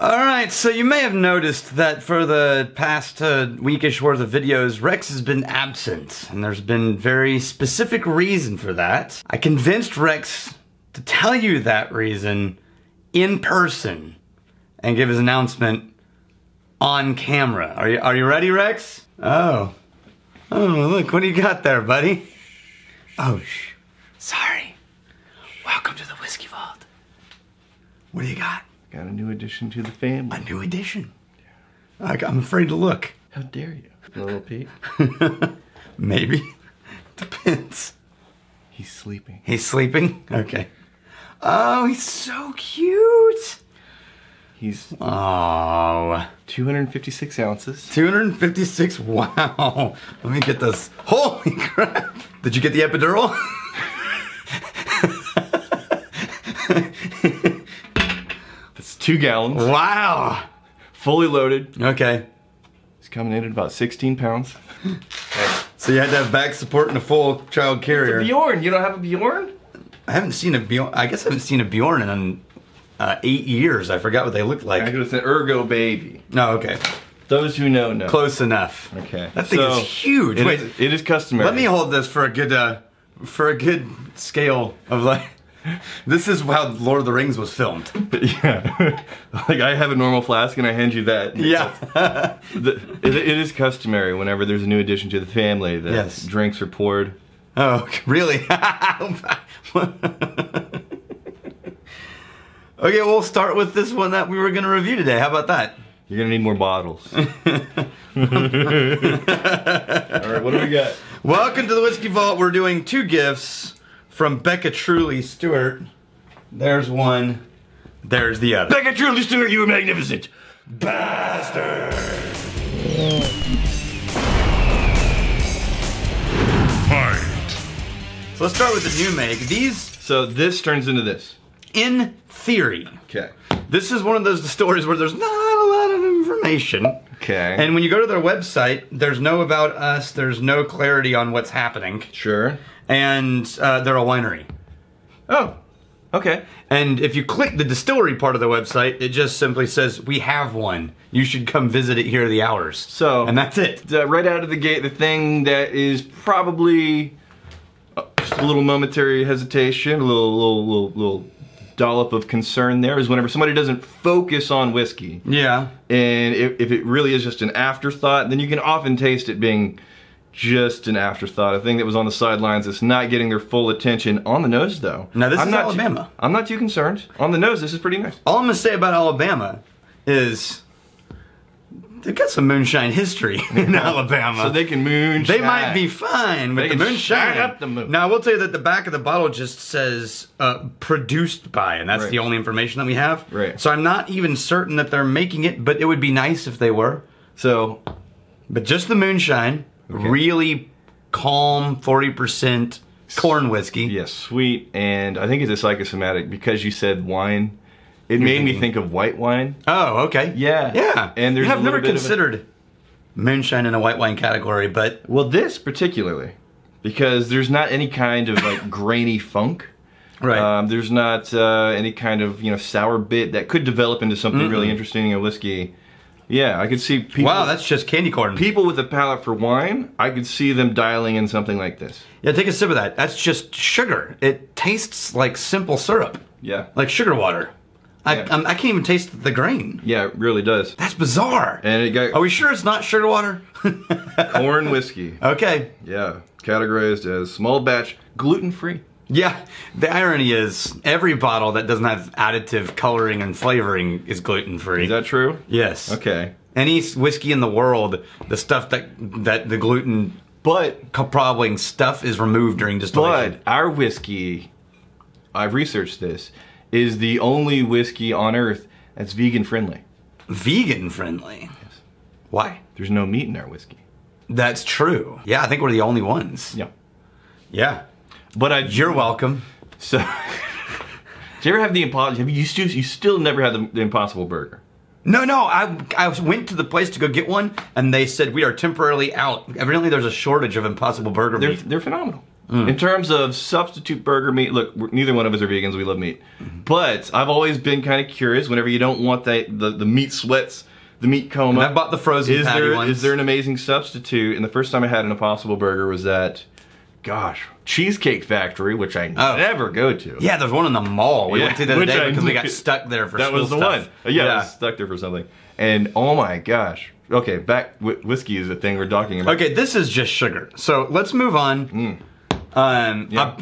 All right, so you may have noticed that for the past uh, weekish worth of videos, Rex has been absent, and there's been very specific reason for that. I convinced Rex to tell you that reason in person and give his announcement on camera. Are you are you ready, Rex? Oh. Oh, look, what do you got there, buddy? Oh. Sorry. Welcome to the Whiskey Vault. What do you got? Got a new addition to the family. A new edition. I, I'm afraid to look. How dare you, little Pete? Maybe. Depends. He's sleeping. He's sleeping? Okay. Oh, he's so cute. He's Oh. 256 ounces. 256. Wow. Let me get this. Holy crap. Did you get the epidural? That's two gallons. wow. Fully loaded. Okay. It's coming in at about 16 pounds. So you had to have back support and a full child carrier. Bjorn, you don't have a Bjorn? I haven't seen a Bjorn. I guess I haven't seen a Bjorn in uh, eight years. I forgot what they looked I like. it's an Ergo baby. No, okay. Those who know know. Close enough. Okay. That thing So, is huge. It Wait, is, it is customary. let me hold this for a good, uh, for a good scale of like. This is how Lord of the Rings was filmed. yeah. like I have a normal flask and I hand you that. Yeah. The, it, it is customary whenever there's a new addition to the family that Yes. drinks are poured. oh, really? okay, we'll start with this one that we were going to review today. How about that? You're gonna need more bottles. All right, what do we got? Welcome to the Whiskey Vault. We're doing two gifts from Becca Truly Stewart. There's one. There's the other. Becca Truly Stewart, you were magnificent. Bastard! Fight. So let's start with the new make. These, So this turns into this. in theory, Okay. this is one of those stories where there's not a lot of information. Okay. And when you go to their website, there's no about us, there's no clarity on what's happening. sure. And uh, they're a winery. Oh. Okay. And if you click the distillery part of the website, it just simply says, We have one. You should come visit it here are the hours. So And that's it. uh, right out of the gate, the thing that is probably uh, just a little momentary hesitation, a little, little, little, little dollop of concern there is whenever somebody doesn't focus on whiskey. Yeah. And if, if it really is just an afterthought, then you can often taste it being just an afterthought, a thing that was on the sidelines that's not getting their full attention. On the nose, though. Now, this I'm is not Alabama. Too, I'm not too concerned. On the nose, this is pretty nice. All I'm going to say about Alabama is they've got some moonshine history in Alabama. So they can moonshine. They might be fine with They the moonshine. up the moon. Now, I will tell you that the back of the bottle just says uh, produced by, and that's Right. the only information that we have. Right. So I'm not even certain that they're making it, but it would be nice if they were. So But just the moonshine, really calm, 40% corn whiskey. Yes, sweet, and I think it's a psychosomatic because you said wine. It made me think of white wine. Oh, okay. Yeah. Yeah. And there's have never of a- considered moonshine in a white wine category, but Well, this particularly, because there's not any kind of like grainy funk. right. Um, there's not uh, any kind of you know sour bit that could develop into something really interesting in a whiskey. Yeah, I could see people. wow, that's just candy corn. people with a palate for wine. I could see them dialing in something like this. yeah, take a sip of that. That's just sugar. It tastes like simple syrup, Yeah. like sugar water. I, Yeah. I'm, I can't even taste the grain. Yeah, it really does. That's bizarre. And it got Are we sure it's not sugar water? corn whiskey. okay. Yeah, categorized as small batch, gluten free. Yeah, the irony is every bottle that doesn't have additive coloring and flavoring is gluten free. Is that true? yes. Okay. Any whiskey in the world, the stuff that that the gluten But probably stuff is removed during distillation. but our whiskey, I've researched this, is the only whiskey on earth that's vegan friendly. vegan friendly. Yes. Why? There's no meat in our whiskey. That's true. Yeah, I think we're the only ones. Yeah. Yeah. But I You're welcome. so. Did you ever have the impossible? Have you still you still never had the, the Impossible Burger? No, no, I I went to the place to go get one, and they said we are temporarily out. Evidently, there's a shortage of Impossible Burger They're meat. they're phenomenal. Mm. In terms of substitute burger meat, look, neither one of us are vegans. We love meat, but I've always been kind of curious. Whenever you don't want that the, the meat sweats, the meat coma. I bought the frozen is patty there, is there an amazing substitute? And the first time I had an Impossible Burger was at, gosh, Cheesecake Factory, which I Oh. never go to. Yeah, there's one in the mall. We Yeah, went to the other day I because we got stuck there for that was the stuff. one. Yeah, was stuck there for something. And oh my gosh. Okay, back wh- whiskey is the thing we're talking about. Okay, this is just sugar. So let's move on. Um, Yeah.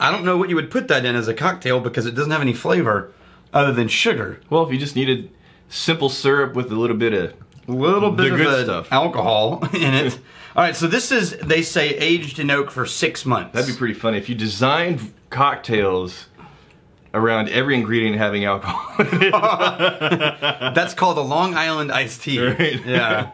I, I don't know what you would put that in as a cocktail because it doesn't have any flavor other than sugar. Well, if you just needed simple syrup with a little bit of A little bit of good stuff. alcohol in it. All right, so this is they say aged in oak for six months. That'd be pretty funny if you designed cocktails around every ingredient having alcohol. in it. That's called a Long Island iced tea. Right. Yeah.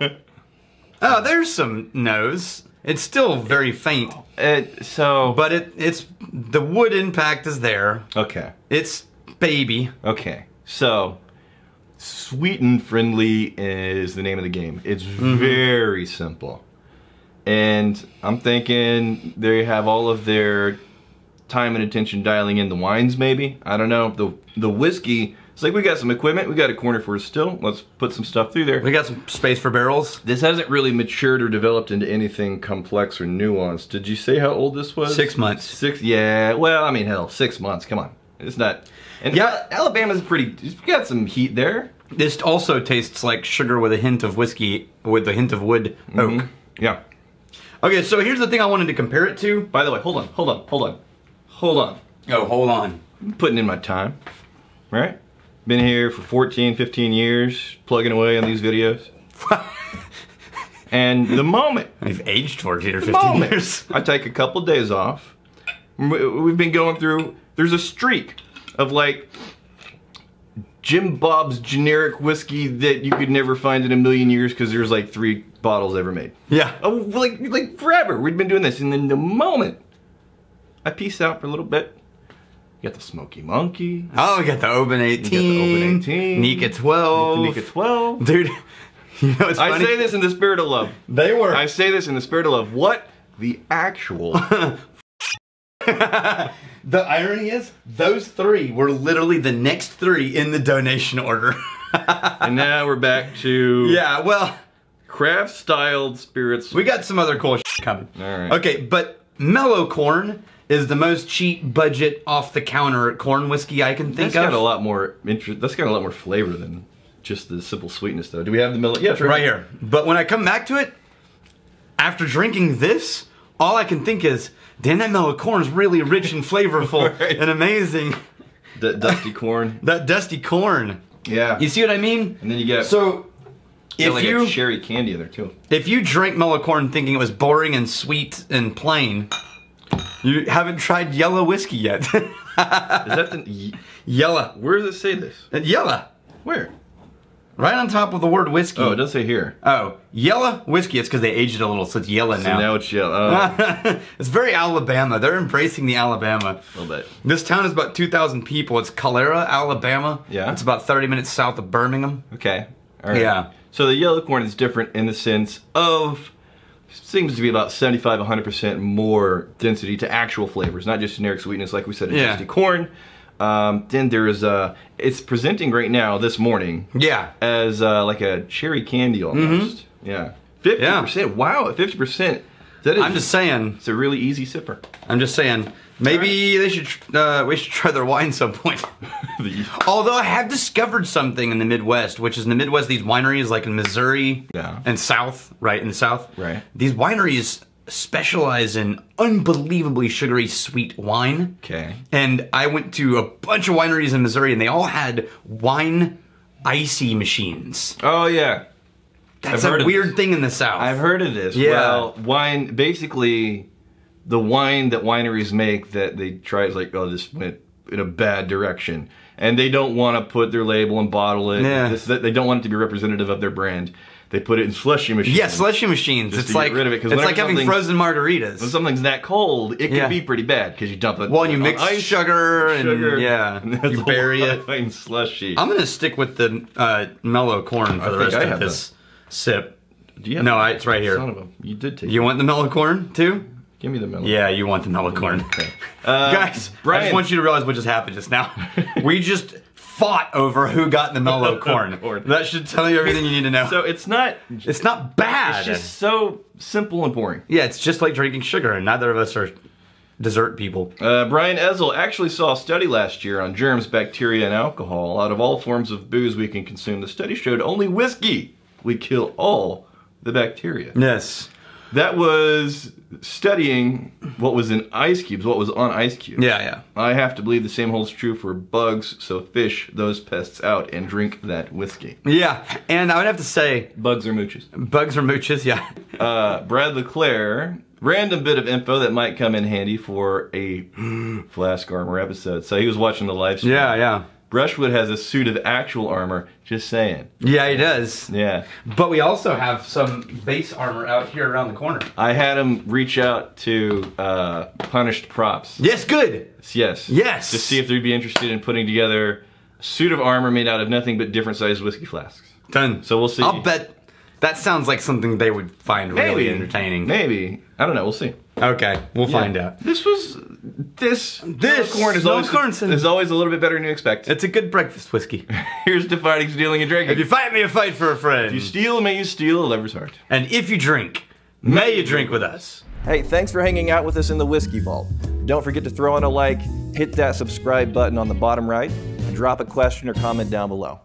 oh, there's some nose. It's still very faint, Uh, so, but it it's the wood impact is there. okay, It's baby. okay. So, sweet and friendly is the name of the game. It's very simple, and I'm thinking they have all of their time and attention dialing in the wines. Maybe I don't know the the whiskey. It's like we got some equipment, we got a corner for a still. Let's put some stuff through there. We got some space for barrels. This hasn't really matured or developed into anything complex or nuanced. Did you say how old this was? Six months. Six. Yeah. Well, I mean, hell, six months. Come on, it's not. And Yeah. Alabama's pretty. It's got some heat there. This also tastes like sugar with a hint of whiskey, with a hint of wood oak. Mm-hmm. Yeah. Okay, so here's the thing I wanted to compare it to. By the way, hold on, hold on, hold on, hold on. Oh, hold on. I'm putting in my time, right? Been here for 14, 15 years, plugging away on these videos. and the moment We've aged 14 or 15 moment years. I take a couple days off, we've been going through. There's a streak of like Jim Bob's generic whiskey that you could never find in a million years because there's like three bottles ever made. Yeah. Oh, like like forever. We've been doing this, and then the moment I peace out for a little bit, you got the Smoky Monkey, Oh, we got the Oban 18. Got the Oban 18. Nikka 12. Nikka 12. Dude, you know what's I say this in the spirit of love. They were. I say this in the spirit of love. What the actual? the irony is, those three were literally the next three in the donation order. and now we're back to yeah, well, craft styled spirits. we got some other cool shit coming. All right. Okay, but Mellow Corn is the most cheap budget off the counter corn whiskey I can think That's of. got a lot more interest. That's got a lot more flavor than just the simple sweetness, though. Do we have the millet? Yes, right here. But when I come back to it, after drinking this, all I can think is, damn, that mellow corn is really rich and flavorful Right. and amazing. That dusty corn. That dusty corn. Yeah. You see what I mean? and then you get So, if if like you a cherry candy in there too. if you drank mellow corn thinking it was boring and sweet and plain, you haven't tried yellow whiskey yet. Is that the? y- yellow, Where does it say this? yellow, Where? Right on top of the word whiskey. Oh, it does say here. Oh, yellow whiskey. It's because they aged it a little, so it's yellow So now. now it's yellow. Oh, it's very Alabama. They're embracing the Alabama. a little bit. This town is about 2,000 people. It's Calera, Alabama. Yeah. It's about 30 minutes south of Birmingham. Okay. All right. Yeah. So the yellow corn is different in the sense of seems to be about 75 100% more density to actual flavors, not just generic sweetness like we said in Yeah. corn. Um, then there's uh it's presenting right now this morning Yeah. as uh, like a cherry candy almost. Yeah. 50%. Wow, at 50%. That is I'm just saying. it's a really easy sipper. I'm just saying. Maybe they should. Uh, we should try their wine some point. Although I have discovered something in the Midwest, which is in the Midwest, these wineries like in Missouri Yeah. and South, right in the South. Right. These wineries specialize in unbelievably sugary sweet wine. okay. And I went to a bunch of wineries in Missouri, and they all had wine icy machines. Oh yeah. That's I've a weird thing in the South. I've heard of this. Yeah. Well, wine basically the wine that wineries make that they try is like, oh, this went in a bad direction. And they don't want to put their label and bottle it. Yeah. This- they don't want it to be representative of their brand. They put it in slushy machines. yeah, slushy machines. It's like rid of it, 'cause it's like having frozen margaritas. When something's that cold, it can Yeah. be pretty bad because you dump it. well, and you mix ice, sugar and sugar, yeah, and you bury it. fine slushy. I'm gonna stick with the uh, mellow corn for I the rest I of this sip. Do you No, I, it's right here. Son of a, you did take. You want the mellow corn too? Give me the mellow. Yeah, you want the mellow corn. Uh, Guys, I just want you to realize what just happened just now. we just fought over who got the mellow corn. corn. That should tell you everything you need to know. So it's not. it's not bad. It's just so simple and boring. yeah, it's just like drinking sugar, and neither of us are dessert people. Uh, Brian Ezel actually saw a study last year on germs, bacteria, and alcohol. Out of all forms of booze we can consume, the study showed only whiskey would kill all the bacteria. Yes. That was studying what was in ice cubes, what was on ice cubes. Yeah, yeah. I have to believe the same holds true for bugs, so fish those pests out and drink that whiskey. Yeah, and I would have to say, Bugs or mooches. bugs or mooches, yeah. Uh, Brad LeClaire, random bit of info that might come in handy for a Flask Armor episode. So he was watching the live stream. Yeah, yeah. Brushwood has a suit of actual armor, just saying. Yeah, he does. Yeah. But we also have some base armor out here around the corner. I had him reach out to uh, Punished Props. Yes, good. Yes. Yes. To see if they'd be interested in putting together a suit of armor made out of nothing but different sized whiskey flasks. Done. So we'll see. I'll bet that sounds like something they would find really entertaining. Maybe. I don't know. We'll see. Okay, we'll Yeah. find out. This was this This corn is Noah always Cornson. is always a little bit better than you expect. It's a good breakfast whiskey. Here's to fighting, stealing, and drinking. if you fight me, you fight for a friend. If you steal, may you steal a lover's heart. and if you drink, may you drink with us. Hey, thanks for hanging out with us in the Whiskey Vault. Don't forget to throw in a like, hit that subscribe button on the bottom right, and drop a question or comment down below.